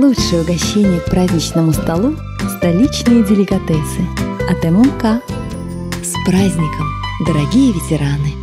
Лучшее угощение к праздничному столу – столичные деликатесы от ММК. С праздником, дорогие ветераны!